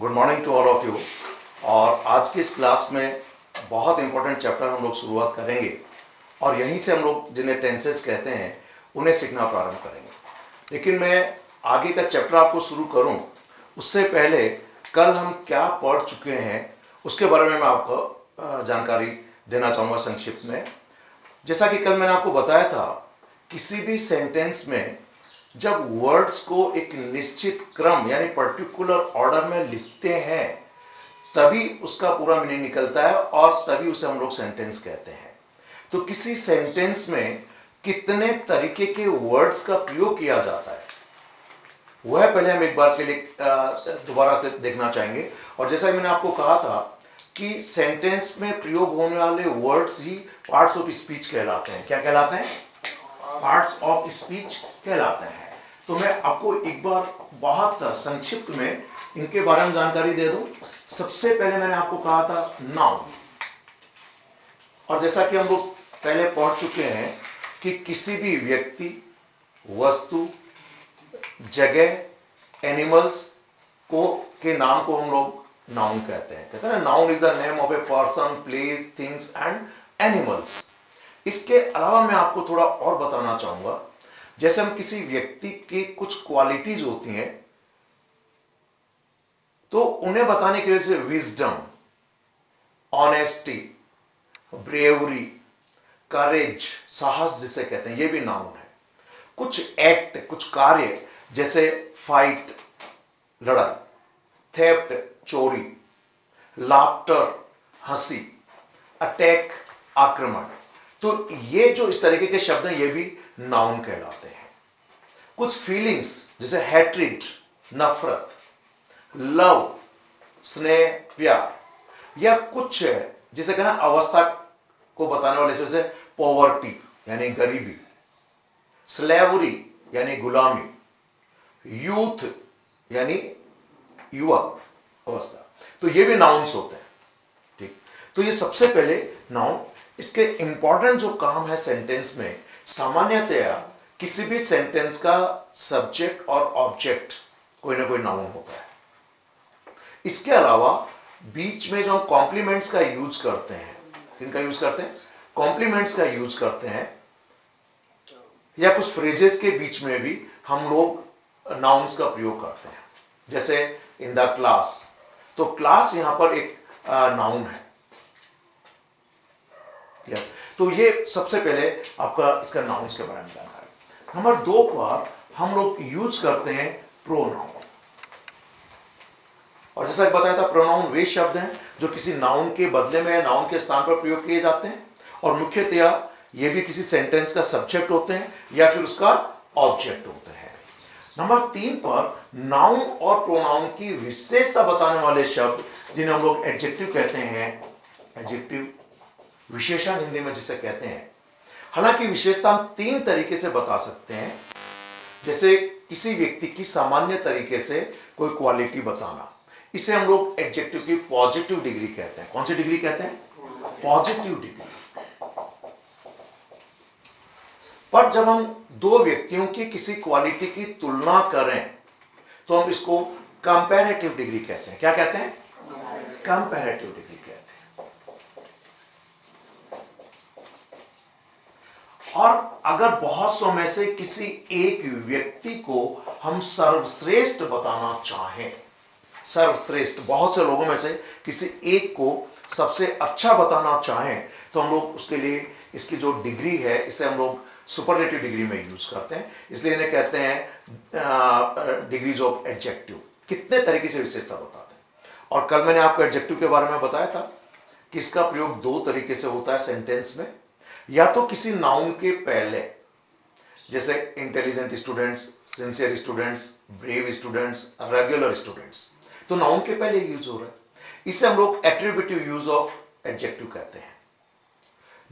Good morning to all of you और आज की इस क्लास में बहुत इंपॉर्टेंट चैप्टर हम लोग शुरुआत करेंगे। और यहीं से हम लोग जिन्हें टेंसेस कहते हैं, उन्हें सीखना प्रारंभ करेंगे। लेकिन मैं आगे का चैप्टर आपको शुरू करूँ, उससे पहले कल हम क्या पढ़ चुके हैं, उसके बारे में मैं आपको जानकारी देना चाहूँगा संक्षिप्त में। जैसा कि कल मैंने आपको बताया था, किसी भी सेंटेंस में जब वर्ड्स को एक निश्चित क्रम, यानी पर्टिकुलर ऑर्डर में लिखते हैं, तभी उसका पूरा मीनिंग निकलता है और तभी उसे हम लोग सेंटेंस कहते हैं। तो किसी सेंटेंस में कितने तरीके के वर्ड्स का प्रयोग किया जाता है, वह पहले हम एक बार के लिए दोबारा से देखना चाहेंगे। और जैसा मैंने आपको कहा था कि सेंटेंस में प्रयोग होने वाले वर्ड्स ही पार्ट्स ऑफ़ स्पीच कहलाते हैं। क्या कहलाते हैं? पार्ट्स ऑफ़ स्पीच कहलाते हैं। तो मैं आपको एक बार बहुत संक्षिप्त में इनके बारे में जानकारी दे दूँ। सबसे पहले मैंने आपको कहा था नाउन। और जैसा कि हम लोग पहले पढ़ चुके हैं कि किसी भी व्यक्ति, वस्तु, जगह एनिमल्स को, के नाम को हम लोग नाउन कहते हैं। कहते हैं noun is the name of a person place things and animals इसके अलावा मैं आपको थोड़ा और बताना चाहूँगा। जैसे हम किसी व्यक्ति की कुछ क्वालिटीज होती हैं तो उन्हें बताने के लिए विजडम ऑनेस्टी ब्रेवरी करेज साहस जिसे कहते हैं, ये भी नाउन है। कुछ एक्ट कुछ कार्य, जैसे फाइट लड़ाई थेप्ट चोरी लाफ्टर हँसी अटैक आक्रमण। तो ये जो इस तरीके के शब्द हैं, ये भी नाउन कहलाते हैं। कुछ फीलिंग्स जैसे हैट्रिड नफरत, लव, स्नेह, प्यार, या कुछ, जिसे कहना अवस्था को बताने वाले, जैसे पॉवर्टी यानी गरीबी स्लेवरी यानी गुलामी यूथ यानी युवक अवस्था। तो ये भी नाउन्स होते हैं, ठीक? तो ये सबसे पहले नाउन, इसके इंपॉर्टेंट जो काम है सेंटेंस में सामान्यतया किसी भी सेंटेंस का सब्जेक्ट और ऑब्जेक्ट कोई ना कोई नाउन होता है। इसके अलावा बीच में जो हम कॉम्प्लीमेंट्स का यूज़ करते हैं किनका यूज़ करते हैं? कॉम्प्लीमेंट्स का यूज़ करते हैं। या कुछ फ्रेजेस के बीच में भी हम लोग नाउन्स का प्रयोग करते हैं। जैसे इन द क्लास तो क्लास यहाँ पर एक नाउन है। तो ये सबसे पहले आपका इसका नाउन्स के बारे में जानकारी। नंबर दो पर हम लोग यूज़ करते हैं प्रोनाउन और जैसा बताया था प्रोनाउन वे शब्द हैं जो किसी नाउन के बदले में नाउन के स्थान पर प्रयोग किए जाते हैं। और मुख्यतया ये भी किसी सेंटेंस का सब्जेक्ट होते हैं या फिर उसका ऑब्जेक्ट होते हैं। नंबर तीन पर नाउन और प्रोनाउन की विशेषता बताने वाले शब्द, जिन्हें हम लोग एडजेक्टिव कहते हैं एडजेक्टिव विशेषण हिंदी में जिसे कहते हैं। हालाँकि विशेषता हम तीन तरीके से बता सकते हैं। जैसे किसी व्यक्ति की सामान्य तरीके से कोई क्वालिटी बताना। इसे हम लोग एडजेक्टिव की पॉजिटिव डिग्री कहते हैं। कौन सी डिग्री कहते हैं? पॉजिटिव डिग्री पर जब हम दो व्यक्तियों की किसी क्वालिटी की तुलना करें तो हम इसको कंपैरेटिव डिग्री कहते हैं। क्या कहते हैं? कंपैरेटिव डिग्री कहते हैं और अगर बहुत सौ में से किसी एक व्यक्ति को हम सर्वश्रेष्ठ बताना चाहें, सर्वश्रेष्ठ, बहुत से लोगों में से किसी एक को सबसे अच्छा बताना चाहें तो हम लोग उसके लिए इसकी जो डिग्री है, इसे हम लोग सुपरलेटिव डिग्री में यूज़ करते हैं। इसलिए इन्हें कहते हैं डिग्रीज ऑफ़ एडजेक्टिव। कितने तरीके से विशेषता बताते हैं। और कल मैंने आपको एडजेक्टिव के बारे में बताया था कि इसका प्रयोग दो तरीके से होता है सेंटेंस में। या तो किसी नाउन के पहले, जैसे intelligent students sincere students brave students regular students तो नाउन के पहले यूज़ हो रहा है। इसे हम लोग एट्रीब्यूटिव यूज़ ऑफ़ एडजेक्टिव कहते हैं।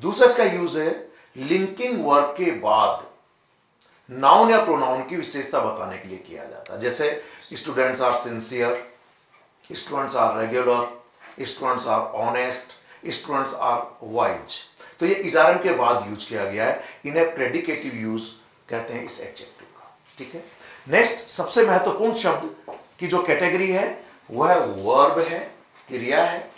दूसरा इसका यूज़ है लिंकिंग वर्ब के बाद। नाउन या प्रोनाउन की विशेषता बताने के लिए किया जाता है। जैसे students are sincere students are regular students are honest students are wise तो ये इजारन के बाद यूज़ किया गया है। इन्हें प्रेडिकेटिव यूज़ कहते हैं इस एडजेक्टिव का। ठीक है? नेक्स्ट सबसे महत्वपूर्ण शब्द की जो कैटेगरी है, वह वर्ब है, क्रिया है।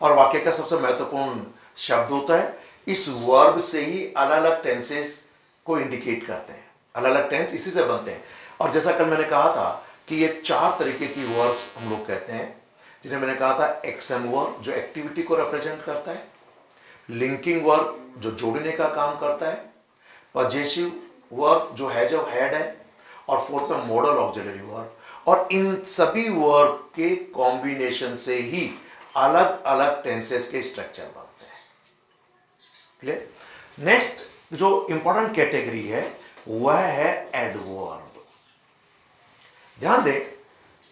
और वाक्य का सबसे महत्वपूर्ण शब्द होता है। इस वर्ब से ही अलग अलग टेंसेस को इंडिकेट करते हैं। अलग अलग टेंस इसी से बनते हैं। और जैसा कल मैंने कहा था कि ये चार तरीके की वर्ब्स हम लोग कहते हैं, जिन्हें मैंने कहा था एक्शन वर्ब जो एक्टिविटी को रिप्रेजेंट करता है लिंकिंग वर्ब जो जोड़ने का काम करता है पजेसिव वर्ब जो है, जो हेड है, और फोर्थ में मॉडल ऑक्सिलरी वर्ब और इन सभी वर्ब के कॉम्बिनेशन से ही अलग अलग टेंसेस के स्ट्रक्चर बनते हैं। क्लियर नेक्स्ट जो इंपॉर्टेंट कैटेगरी है, वह है एडवर्ब ध्यान दें,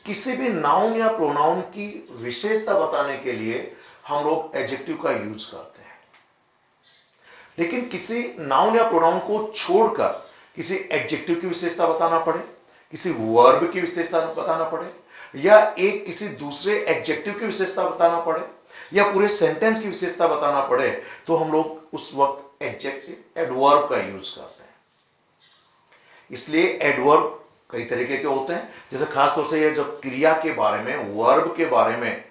किसी भी नाउन या प्रोनाउन की विशेषता बताने के लिए हम लोग एडजेक्टिव का यूज़ करते हैं। लेकिन किसी नाउन या प्रोनाउन को छोड़कर किसी एडजेक्टिव की विशेषता बताना पड़े किसी वर्ब की विशेषता बताना पड़े या एक किसी दूसरे एडजेक्टिव की विशेषता बताना पड़े या पूरे सेंटेंस की विशेषता बताना पड़े तो हम लोग उस वक्त एडजेक्टिव एडवर्ब का यूज़ करते हैं। इसलिए एडवर्ब कई तरीके के होते हैं। जैसे खासतौर से यह जब क्रिया के बारे में वर्ब के बारे में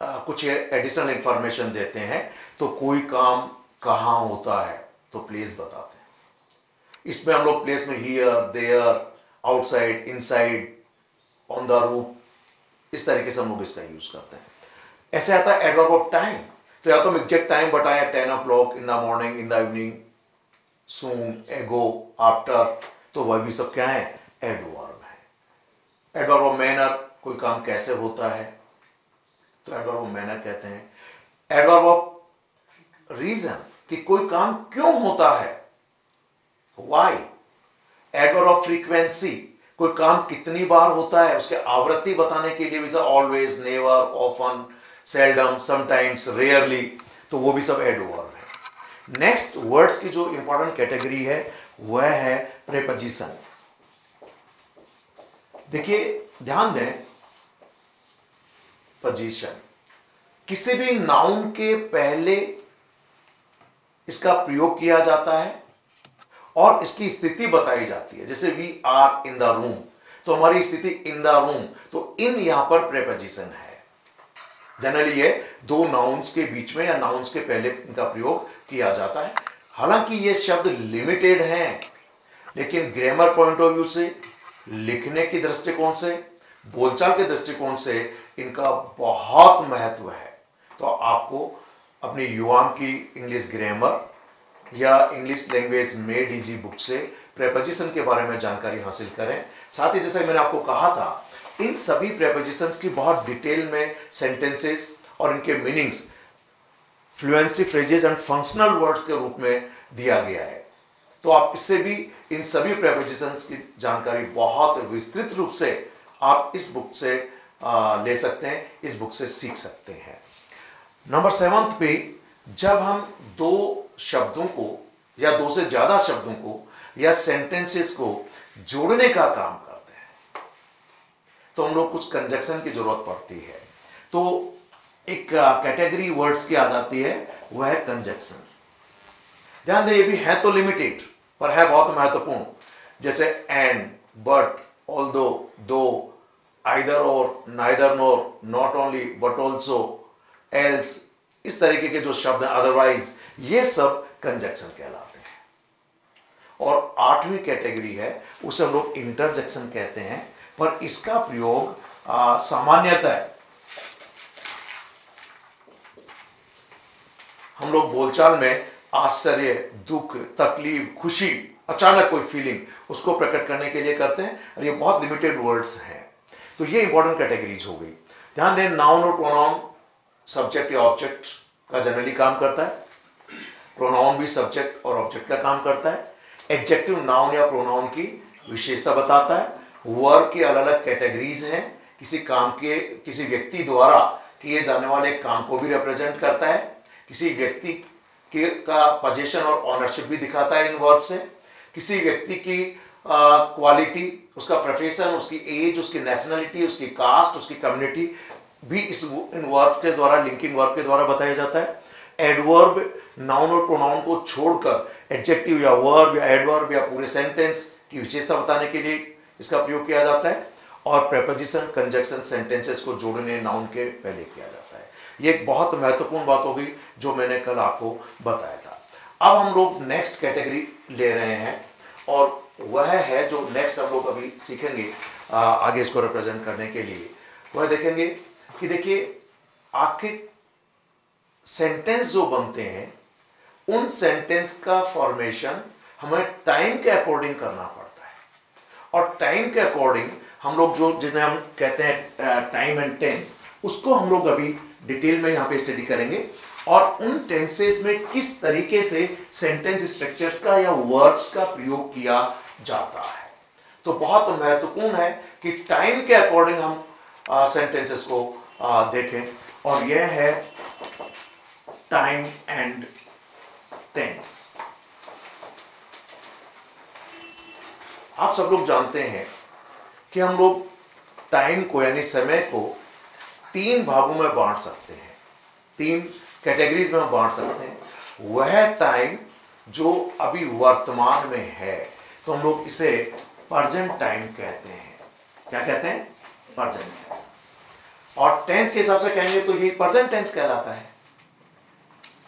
आ, कुछ एडिशनल इंफॉर्मेशन देते हैं तो कोई काम कहाँ होता है तो प्लेस बताते हैं। इसमें हम लोग प्लेस में here there outside inside on the roof इस तरीके से हम लोग इसका यूज़ करते हैं। ऐसे आता है एडवर्ब ऑफ़ टाइम तो या तो हम एग्जैक्ट टाइम बताएँ ten o'clock in the morning in the evening soon ago after तो वह भी सब क्या है? एडवर्ब है। एडवर्ब ऑफ़ मैनर कोई काम कैसे होता है? तो एडवर्ब ऑफ़ मैनर कहते हैं। एडवर्ब ऑफ़ रीजन कि कोई काम क्यों होता है? वाई एडवर्ब ऑफ़ फ्रीक्वेंसी कोई काम कितनी बार होता है? उसके आवृत्ति बताने के लिए भी always never often seldom sometimes rarely तो वो भी सब एड एडवर्ब है। नेक्स्ट वर्ड्स की जो इंपॉर्टेंट कैटेगरी है, वह है प्रेपोजिशन देखिए, ध्यान दें पोजीशन किसी भी नाउन के पहले इसका प्रयोग किया जाता है और इसकी स्थिति बताई जाती है। जैसे we are in the room तो हमारी स्थिति इन द रूम तो इन यहाँ पर प्रेपोजिशन है। जनरली ये दो नाउन्स के बीच में या नाउन्स के पहले इनका प्रयोग किया जाता है। हालाँकि ये शब्द लिमिटेड हैं, लेकिन ग्रामर पॉइंट ऑफ़ व्यू से, लिखने के दृष्टिकोण से, बोलचाल के दृष्टिकोण से इनका बहुत महत्व है। तो आपको अपनी युवाओं की इंग्लिश ग्रामर या इंग्लिश लैंग्वेज में डीजी बुक से प्रेपोजिशन के बारे में जानकारी हासिल करें। साथ ही जैसे मैंने आपको कहा था, इन सभी प्रेपोजिशन की बहुत डिटेल में सेंटेंसेस और इनके meanings fluency phrases and functional words के रूप में दिया गया है। तो आप इससे भी इन सभी प्रेपोजिशंस की जानकारी बहुत विस्तृत रूप से आप इस बुक से ले सकते हैं, इस बुक से सीख सकते हैं। नंबर सेवंथ पे, जब हम दो शब्दों को, या दो से ज़्यादा शब्दों को, या सेंटेंसेस को जोड़ने का काम करते हैं। तो हम लोग कुछ कंजक्शन की ज़रूरत पड़ती है। तो एक कैटेगरी वर्ड्स की आ जाती है, वह है कंजक्शन ध्यान दें, ये भी है तो लिमिटेड पर है बहुत महत्वपूर्ण। जैसे एंड बट ऑल दो दो आइदर और neither nor not only but also else इस तरीके के जो शब्द हैं अदरवाइज़ ये सब कंजक्शन कहलाते हैं। और आठवीं कैटेगरी है, उसे हम लोग इंटरजेक्शन कहते हैं, पर इसका प्रयोग सामान्यतः हम लोग बोलचाल में आश्चर्य, दुख, तकलीफ़, खुशी, अचानक कोई फीलिंग उसको प्रकट करने के लिए करते हैं, और ये बहुत लिमिटेड वर्ड्स हैं। तो ये इंपॉर्टेंट कैटेगरीज हो गई। ध्यान दें नाउन और प्रोनाउन सब्जेक्ट या ऑब्जेक्ट का जनरली काम करता है। प्रोनाउन भी सब्जेक्ट और ऑब्जेक्ट का काम करता है। एडजेक्टिव नाउन या प्रोनाउन की विशेषता बताता है। वर्क की अलग अलग कैटेगरीज हैं। किसी काम के, किसी व्यक्ति द्वारा किए जाने वाले काम को भी रिप्रेजेंट करता है। किसी व्यक्ति के, का पोजीशन और ऑनरशिप भी दिखाता है इन वर्ब से। किसी व्यक्ति की क्वालिटी उसका प्रोफेशन उसकी एज उसकी नेशनलिटी उसकी कास्ट उसकी कम्युनिटी भी इस इन वर्ब के द्वारा लिंकिंग वर्ब के द्वारा बताया जाता है। एडवर्ब नाउन और प्रोनाउन को छोड़कर एडजेक्टिव या वर्ब या एडवर्ब या पूरे सेंटेंस की विशेषता बताने के लिए इसका प्रयोग किया जाता है। और प्रेपोजिशन कंजक्शन सेंटेंसेस को जोड़ने नाउन के पहले किया जाता है। ये एक बहुत महत्वपूर्ण बात होगी जो मैंने कल आपको बताया था। अब हम लोग नेक्स्ट कैटेगरी ले रहे हैं, और वह है जो नेक्स्ट हम लोग अभी सीखेंगे आगे इसको रिप्रेजेंट करने के लिए। वह देखेंगे कि देखिए, आखिर सेंटेंस जो बनते हैं, उन सेंटेंस का फॉर्मेशन हमें टाइम के अकॉर्डिंग करना पड़ता है। और टाइम के अकॉर्डिंग हम लोग जो जिन्हें हम कहते हैं टाइम एंड टेंस उसको हम लोग अभी डिटेल में यहाँ पे स्टडी करेंगे। और उन टेंसेस में किस तरीके से सेंटेंस स्ट्रक्चर्स का या वर्ब्स का प्रयोग किया जाता है। तो बहुत महत्वपूर्ण है कि टाइम के अकॉर्डिंग हम सेंटेंसेस को आ, देखें। और यह है टाइम एंड टेंस आप सब लोग जानते हैं कि हम लोग टाइम को यानी समय को तीन भागों में बांट सकते हैं। तीन कैटेगरीज में हम बांट सकते हैं। वह टाइम जो अभी वर्तमान में है तो हम लोग इसे प्रजेंट टाइम कहते हैं। क्या कहते हैं? प्रजेंट और टेंस के हिसाब से कहेंगे तो ये प्रजेंट टेंस कहलाता है।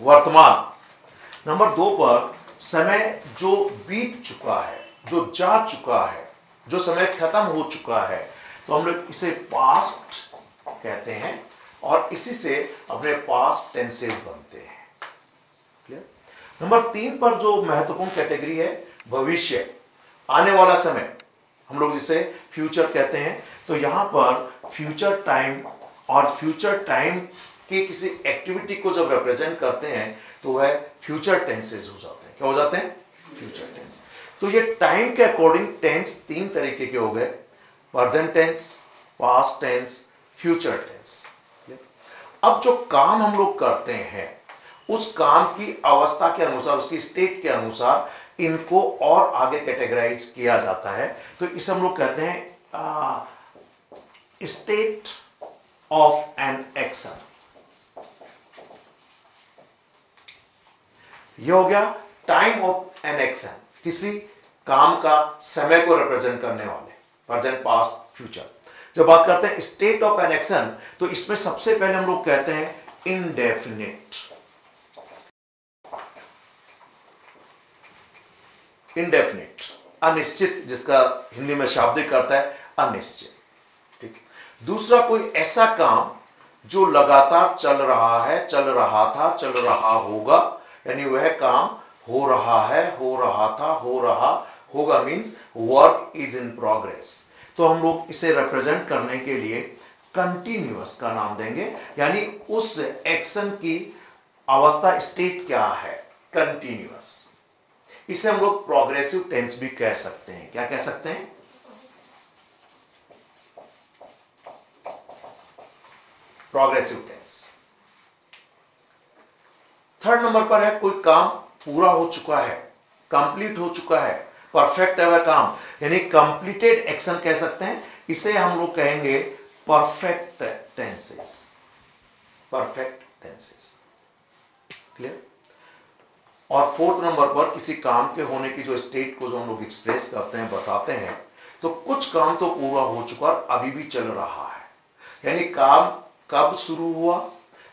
वर्तमान। नंबर दो पर समय जो बीत चुका है, जो जा चुका है, जो समय खत्म हो चुका है तो हम लोग इसे पास्ट कहते हैं और इसी से अपने पास्ट टेंसेस बनते हैं। क्लियर नंबर तीन पर जो महत्वपूर्ण कैटेगरी है, भविष्य, आने वाला समय। हम लोग जिसे फ्यूचर कहते हैं तो यहाँ पर फ्यूचर टाइम और फ्यूचर टाइम की किसी एक्टिविटी को जब रिप्रेजेंट करते हैं तो वह फ्यूचर टेंसेस हो जाते हैं। क्या हो जाते हैं? फ्यूचर टेंस तो ये टाइम के अकॉर्डिंग टेंस तीन तरीके के हो गए। Present tense past tense future tense अब जो काम हम लोग करते हैं, उस काम की अवस्था के अनुसार, उसकी स्टेट के अनुसार इनको और आगे कैटेगराइज किया जाता है। तो इसे हम लोग कहते हैं स्टेट ऑफ़ एन एक्शन यह हो गया टाइम ऑफ़ एन एक्शन किसी काम का समय को रिप्रेजेंट करने वाले प्रेजेंट पास्ट फ्यूचर जब बात करते हैं स्टेट ऑफ़ एन एक्शन तो इसमें सबसे पहले हम लोग कहते हैं इनडेफिनेट इनडेफिनेट अनिश्चित, जिसका हिंदी में शाब्दिक अर्थ है अनिश्चित। ठीक दूसरा कोई ऐसा काम जो लगातार चल रहा है, चल रहा था, चल रहा होगा, यानी वह काम हो रहा है, हो रहा था, हो रहा होगा means work is in progress तो हम लोग इसे रिप्रेजेंट करने के लिए कंटिन्यूअस का नाम देंगे, यानी उस एक्शन की अवस्था स्टेट क्या है? कंटिन्यूअस इसे हम लोग प्रोग्रेसिव टेंस भी कह सकते हैं। क्या कह सकते हैं? प्रोग्रेसिव टेंस थर्ड नंबर पर है, कोई काम पूरा हो चुका है कंप्लीट हो चुका है परफेक्ट है वह काम। यानी कंप्लीटेड एक्शन कह सकते हैं। इसे हम लोग कहेंगे perfect tenses perfect tenses clear और फोर्थ नंबर पर किसी काम के होने की जो स्टेट को जो हम लोग एक्सप्रेस करते हैं, बताते हैं तो कुछ काम तो पूरा हो चुका अभी भी चल रहा है। यानी काम कब शुरू हुआ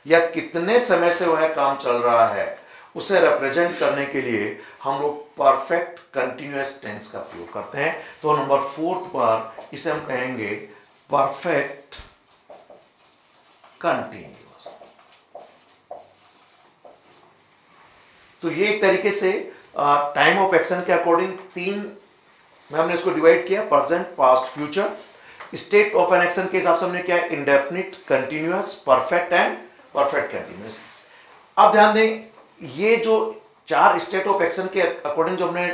या कितने समय से वह काम चल रहा है, उसे रिप्रेजेंट करने के लिए हम लोग परफेक्ट कंटिन्यूस टेंस का प्रयोग करते हैं। तो नंबर फोर्थ पर इसे हम कहेंगे परफेक्ट कंटिन्यू तो ये एक तरीके से टाइम ऑफ़ एक्शन के अकॉर्डिंग तीन, में हमने इसको डिवाइड किया present past future state of an action के हिसाब से हमने क्या indefinite continuous perfect and perfect continuous अब ध्यान दें, ये जो चार स्टेट ऑफ़ एक्शन के अकॉर्डिंग जो हमने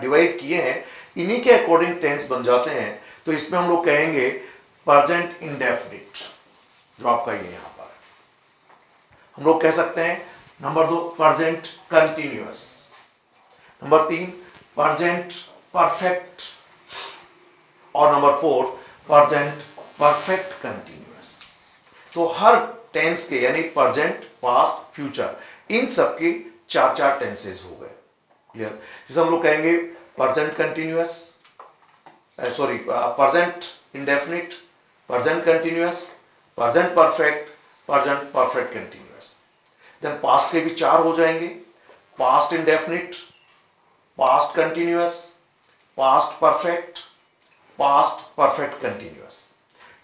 डिवाइड किए हैं, इन्हीं के अकॉर्डिंग टेंस बन जाते हैं। तो इसमें हम लोग कहेंगे प्रेजेंट इंडेफिनिट जो आपका ये यहाँ पर हम लोग कह सकते हैं नंबर दो प्रजेंट कंटिन्यूअस नंबर तीन प्रजेंट परफेक्ट और number four present perfect continuous तो हर टेंस के, यानी प्रजेंट पास्ट फ्यूचर इन सब के चार चार टेंसेज हो गए. क्लियर जैसे हम लोग कहेंगे present continuous sorry present indefinite present continuous present perfect, present perfect continuous. Then past के भी चार हो जाएँगे। Past indefinite past continuous past perfect past perfect continuous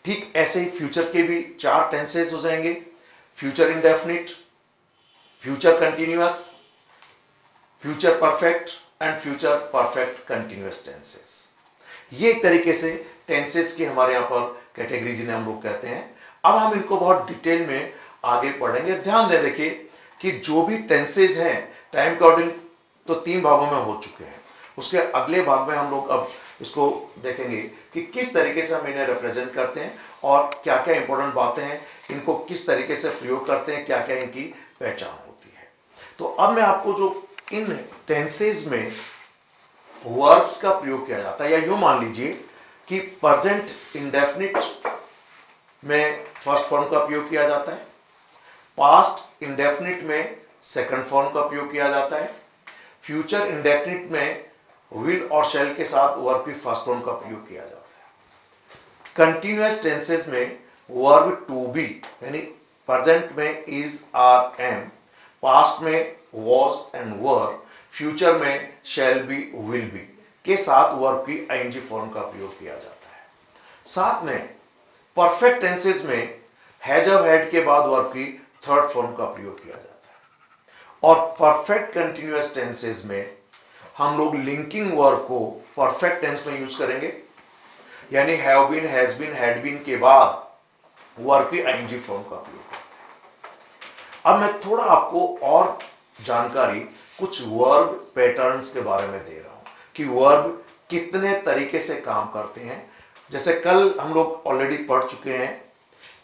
ठीक ऐसे ही फ्यूचर के भी चार टेंसेस हो जाएँगे। Future indefinite future continuous future perfect and future perfect continuous tenses ये एक तरीके से टेंसेस की हमारे यहाँ पर कैटेगरी जिन्हें हम लोग कहते हैं। अब हम इनको बहुत डिटेल में आगे पढ़ेंगे। ध्यान दे, देखिए कि जो भी टेंसेज हैं टाइम अकॉर्डिंग तो तीन भागों में हो चुके हैं। उसके अगले भाग में हम लोग अब इसको देखेंगे कि किस तरीके से हम इन्हें रिप्रेजेंट करते हैं और क्या क्या इंपॉर्टेंट बातें हैं, इनको किस तरीके से प्रयोग करते हैं क्या क्या इनकी पहचान होती है। तो अब मैं आपको जो इन टेंसेज में वर्ब्स का प्रयोग किया जाता है, या यूँ मान लीजिए कि प्रेजेंट इंडेफिनिट में फ़र्स्ट फॉर्म का प्रयोग किया जाता है पास्ट इंडेफिनिट में सेकंड फॉर्म का प्रयोग किया जाता है। फ्यूचर इंडेफिनिट में विल और शेल के साथ वर्ब की फ़र्स्ट फॉर्म का प्रयोग किया जाता है। कंटिन्यूस टेंसेस में वर्ब टू बी यानी प्रेजेंट में इज़ आर एम पास्ट में वॉज़ एंड वर फ्यूचर में शेल बी विल बी के साथ वर्ब की आईएनजी फॉर्म का प्रयोग किया जाता है। साथ में परफेक्ट टेंसेस में हैज़ हेड के बाद वर्ब की थर्ड फॉर्म का प्रयोग किया जाता है। और परफेक्ट कंटिन्यूस टेंसेस में हम लोग लिंकिंग वर्ब को परफेक्ट टेंस में यूज़ करेंगे। यानी have been has been had been के बाद वर्ब की आईएनजी फॉर्म का प्रयोग अब मैं थोड़ा आपको और जानकारी, कुछ वर्ब पैटर्न्स के बारे में दे रहा हूँ कि वर्ब कितने तरीके से काम करते हैं। जैसे कल हम लोग ऑलरेडी पढ़ चुके हैं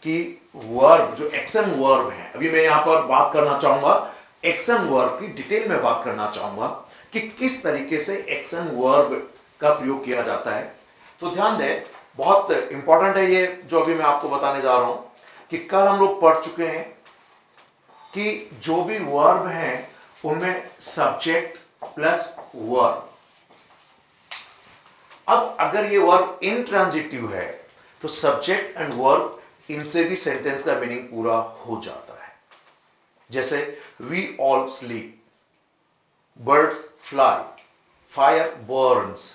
कि वर्ब जो एक्सएम वर्ब है। अभी मैं यहाँ पर बात करना चाहूँगा। एक्सएम वर्ब की डिटेल में बात करना चाहूँगा कि किस तरीके से एक्सएम वर्ब का प्रयोग किया जाता है। तो ध्यान दें, बहुत इंपॉर्टेंट है ये, जो अभी मैं आपको बताने जा रहा हूँ कि कल हम लोग पढ़ चुके हैं कि जो भी वर्ब हैं, उनमें सब्जेक्ट प्लस वर्ब अब अगर ये वर्ब इंट्रांजिटिव है तो सब्जेक्ट एंड वर्ब इनसे भी सेंटेंस का मीनिंग पूरा हो जाता है। जैसे we all sleep birds fly fire burns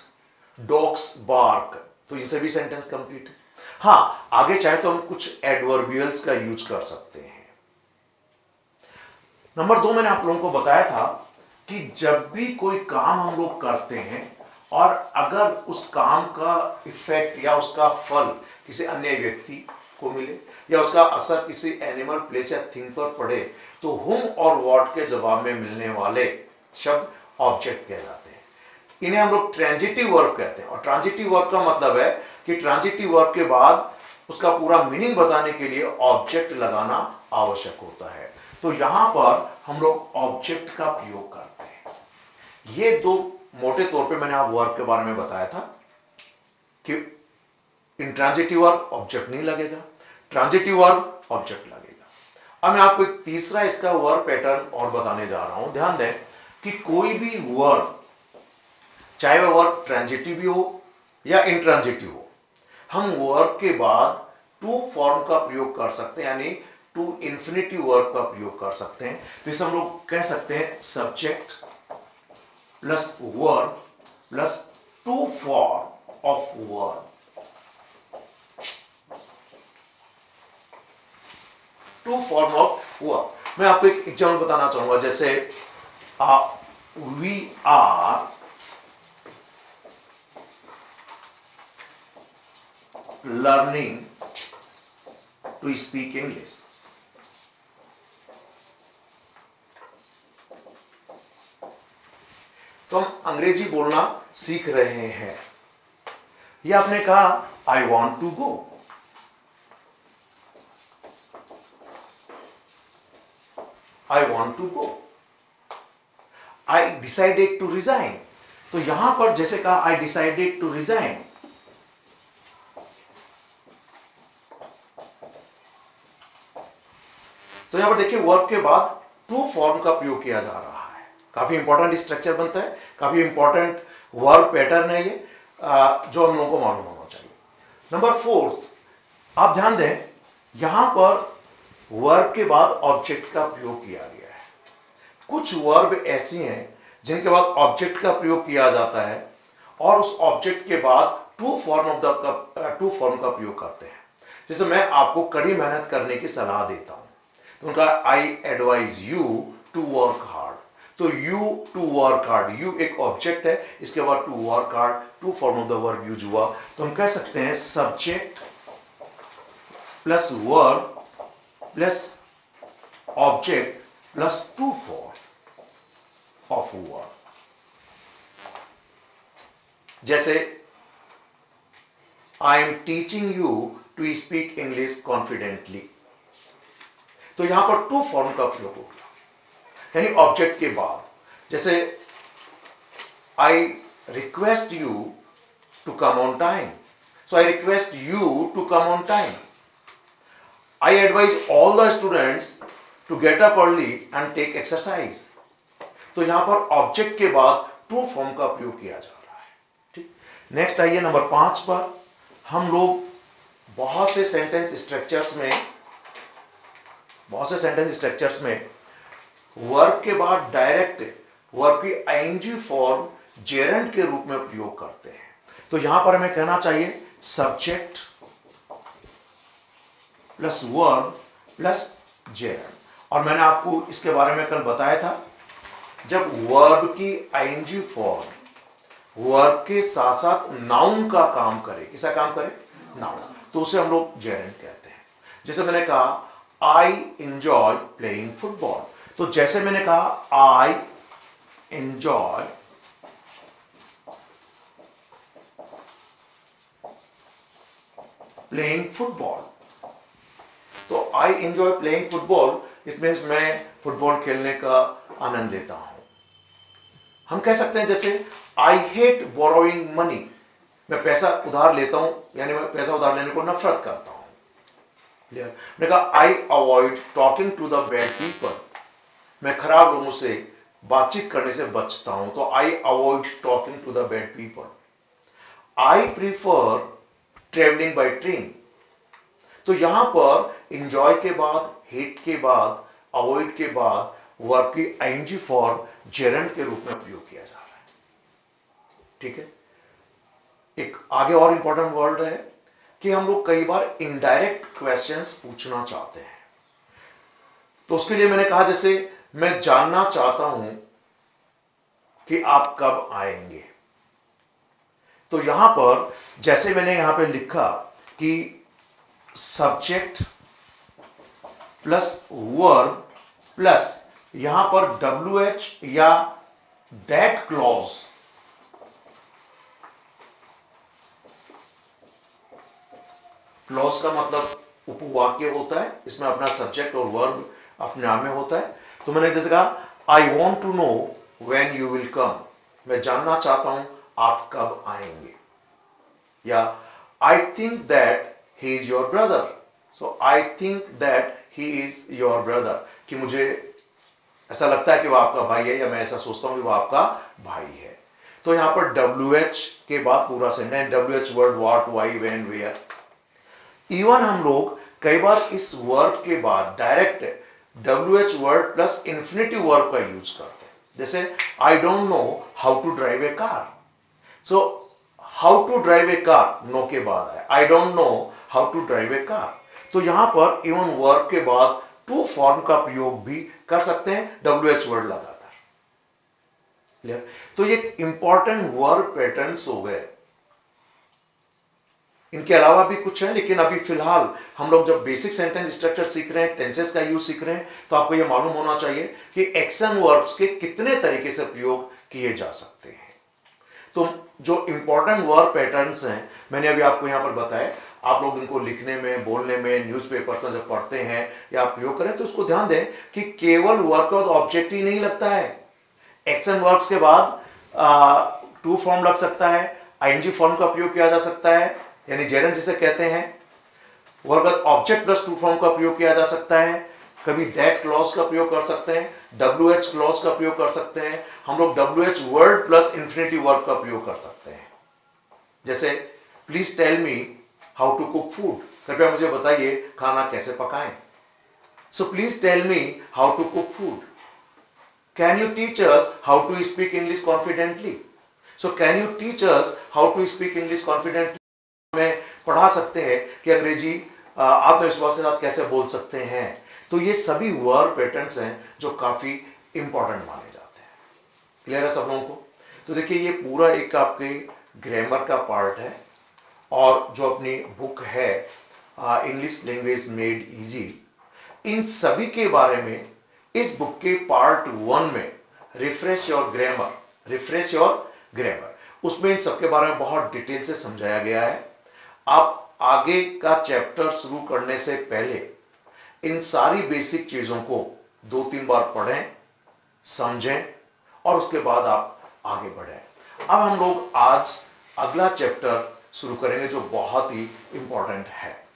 dogs bark तो इनसे भी सेंटेंस कंप्लीट है। हाँ, आगे चाहे तो हम कुछ एडवर्बियल्स का यूज़ कर सकते हैं। नंबर दो मैंने आप लोगों को बताया था कि जब भी कोई काम हम लोग करते हैं और अगर उस काम का इफ़ेक्ट या उसका फल किसी अन्य व्यक्ति को मिले, या उसका असर किसी एनिमल प्लेस या थिंग पर पड़े तो हुम और वॉट के जवाब में मिलने वाले शब्द ऑब्जेक्ट कहलाते हैं। इन्हें हम लोग ट्रांजिटिव वर्ब कहते हैं। और ट्रांजिटिव वर्ब का मतलब है कि ट्रांजिटिव वर्ब के बाद उसका पूरा मीनिंग बताने के लिए ऑब्जेक्ट लगाना आवश्यक होता है। तो यहाँ पर हम लोग ऑब्जेक्ट का प्रयोग करते हैं। ये दो मोटे तौर पे मैंने आप वर्ब के बारे में बताया था कि इंट्रांजिटिव वर्ब ऑब्जेक्ट नहीं लगेगा। ट्रांजिटिव वर्ब ऑब्जेक्ट लगेगा। अब मैं आपको एक तीसरा इसका वर्ब पैटर्न और बताने जा रहा हूँ। ध्यान दें कि कोई भी वर्ब, चाहे वह वर्ब ट्रांजिटिव भी हो या इंट्रांजिटिव हो, हम वर्ब के बाद टू फॉर्म का प्रयोग कर सकते हैं, यानी टू इंफिनिटिव वर्ब का प्रयोग कर सकते हैं। तो इसे हम लोग कह सकते हैं subject plus verb plus to form of verb to form of हुआ। मैं आपको एक एग्ज़ाम्पल बताना चाहूँगा, जैसे we are learning to speak English तो हम अंग्रेज़ी बोलना सीख रहे हैं। या आपने कहा I want to go I want to go I decided to resign तो यहाँ पर जैसे कहा आई डिसाइडेड टू रिजाइन तो यहाँ पर देखिए वर्ब के बाद टू फॉर्म का प्रयोग किया जा रहा है। काफ़ी इंपॉर्टेंट स्ट्रक्चर बनता है, काफ़ी इंपॉर्टेंट वर्ब पैटर्न है ये जो हम लोगों को मालूम होना चाहिए। नंबर फोर्थ आप ध्यान दें, यहाँ पर वर्ब के बाद ऑब्जेक्ट का प्रयोग किया गया है। कुछ वर्ब ऐसी हैं जिनके बाद ऑब्जेक्ट का प्रयोग किया जाता है और उस ऑब्जेक्ट के बाद to form of the to form का प्रयोग करते हैं। जैसे मैं आपको कड़ी मेहनत करने की सलाह देता हूँ। तो उनका I advise you to work hard तो you to work hard you एक ऑब्जेक्ट है, इसके बाद to work hard to form of the verb use हुआ। तो हम कह सकते हैं subject plus verb plus object plus to form of verb जैसे I am teaching you to speak English confidently तो यहाँ पर टू फॉर्म का प्रयोग हो गया। यानी ऑब्जेक्ट के बाद। जैसे I request you to come on time so I request you to come on time I advise all the students to get up early and take exercise तो यहाँ पर ऑब्जेक्ट के बाद टू फॉर्म का प्रयोग किया जा रहा है। ठीक? नेक्स्ट आइए नंबर पाँच पर। हम लोग बहुत से सेंटेंस स्ट्रक्चर्स में, बहुत से सेंटेंस स्ट्रक्चर्स में वर्ब के बाद डायरेक्ट वर्ब की I N G form gerund के रूप में प्रयोग करते हैं। तो यहाँ पर हमें कहना चाहिए subject plus verb plus gerund और मैंने आपको इसके बारे में कल बताया था, जब वर्ब की आईएनजी फॉर्म वर्ब के साथ साथ नाउन का काम करे। किसा काम करे? नाउन तो उसे हम लोग जेरेंट कहते हैं। जैसे मैंने कहा आई इंजॉय प्लेइंग फुटबॉल तो जैसे मैंने कहा I enjoy playing football I enjoy playing football it mean मैं फुटबॉल खेलने का आनंद लेता हूँ। हम कह सकते हैं जैसे आई हेट बोरोइंग मनी मैं पैसा उधार लेता हूँ, यानी मैं पैसा उधार लेने को नफरत करता हूँ। क्लियर मैंने कहा I avoid talking to the bad people मैं खराब लोगों से बातचीत करने से बचता हूँ तो I avoid talking to the bad people I prefer travelling by train तो यहाँ पर इंजॉय के बाद हेट के बाद अवॉइड के बाद वर्ब की आईएनजी फॉर्म जेरेंट के रूप में प्रयोग किया जा रहा है। ठीक है? एक आगे और इंपॉर्टेंट वर्ड है कि हम लोग कई बार इनडायरेक्ट क्वेश्चंस पूछना चाहते हैं। तो उसके लिए मैंने कहा, जैसे मैं जानना चाहता हूँ कि आप कब आएँगे। तो यहाँ पर, जैसे मैंने यहाँ पे लिखा कि सब्जेक्ट प्लस वर्ब प्लस, यहाँ पर डब्ल्यू एच या दैट क्लॉज क्लॉज का मतलब उपवाक्य होता है, इसमें अपना सब्जेक्ट और वर्ब अपने नाम में होता है। तो मैंने जैसे कहा I want to know when you will come मैं जानना चाहता हूँ आप कब आएँगे। या I think that he is your brother so I think that he is your brother कि मुझे ऐसा लगता है कि वह आपका भाई है या मैं ऐसा सोचता हूँ कि वह आपका भाई है। तो यहाँ पर डब्ल्यू एच के बाद पूरा sentence W H word what why when where even हम लोग कई बार इस वर्ब के बाद direct W H word plus infinitive verb का यूज़ करते हैं। जैसे I don't know how to drive a car so how to drive a car know के बाद है I don't know how to drive a car तो यहाँ पर इवन वर्ब के बाद टू फॉर्म का प्रयोग भी कर सकते हैं डब्ल्यू एच वर्ड लगाकर क्लियर तो ये इंपॉर्टेंट वर्ब पैटर्न्स हो गए। इनके अलावा भी कुछ है, लेकिन अभी फ़िलहाल हम लोग जब बेसिक सेंटेंस स्ट्रक्चर सीख रहे हैं टेंसेस का यूज़ सीख रहे हैं तो आपको यह मालूम होना चाहिए कि एक्शन वर्ब्स के कितने तरीके से प्रयोग किए जा सकते हैं। तो जो इंपॉर्टेंट वर्ब पैटर्न्स हैं, मैंने अभी आपको यहाँ पर बताया आप लोग इनको लिखने में, बोलने में न्यूज़पेपर्स में जब पढ़ते हैं या प्रयोग करें तो उसको ध्यान दें कि केवल वर्ब के बाद ऑब्जेक्ट ही नहीं लगता है। एक्शन वर्ब्स के बाद टू फॉर्म लग सकता है आईएनजी फॉर्म का प्रयोग किया जा सकता है, यानी जेरन जिसे कहते हैं। वर्ग ऑब्जेक्ट प्लस टू फॉर्म का प्रयोग किया जा सकता है। कभी दैट क्लॉज का प्रयोग कर सकते हैं डब्ल्यू एच क्लॉज का प्रयोग कर सकते हैं। हम लोग W H word plus infinity verb का प्रयोग कर सकते हैं। जैसे please tell me how to cook food कृपया मुझे बताइए, खाना कैसे पकाएँ? So please tell me how to cook food can you teach us how to speak English confidently so can you teach us how to speak English confidently हमें पढ़ा सकते हैं कि अंग्रेज़ी आत्मविश्वास के साथ कैसे बोल सकते हैं। तो ये सभी वर्ड पैटर्न्स हैं जो काफ़ी इंपॉर्टेंट माने जाते हैं। क्लियर है सब लोगों को? तो देखिए, ये पूरा एक आपके ग्रामर का पार्ट है। और जो अपनी बुक है इंग्लिश लैंग्वेज मेड इजी इन सभी के बारे में, इस बुक के पार्ट वन में refresh your grammar refresh your grammar उसमें इन सबके बारे में बहुत डिटेल से समझाया गया है। आप आगे का चैप्टर शुरू करने से पहले, इन सारी बेसिक चीज़ों को दो तीन बार पढ़ें, समझें, और उसके बाद आप आगे बढ़ें। अब हम लोग आज अगला चैप्टर शुरू करेंगे जो बहुत ही इंपॉर्टेंट है।